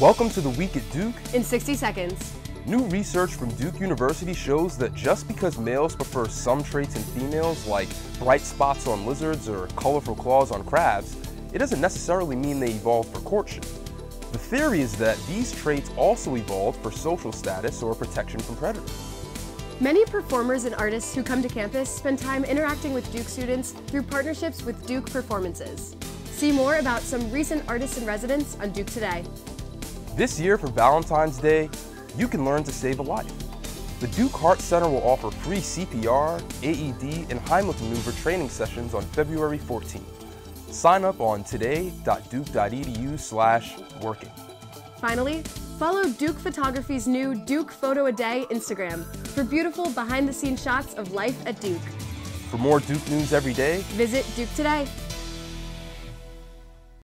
Welcome to the week at Duke. In 60 seconds. New research from Duke University shows that just because males prefer some traits in females, like bright spots on lizards or colorful claws on crabs, it doesn't necessarily mean they evolved for courtship. The theory is that these traits also evolved for social status or protection from predators. Many performers and artists who come to campus spend time interacting with Duke students through partnerships with Duke Performances. See more about some recent artists in residence on Duke Today. This year for Valentine's Day, you can learn to save a life. The Duke Heart Center will offer free CPR, AED, and Heimlich maneuver training sessions on February 14th. Sign up on today.duke.edu slash working. Finally, follow Duke Photography's new Duke Photo a Day Instagram for beautiful behind-the-scenes shots of life at Duke. For more Duke news every day, Visit Duke Today.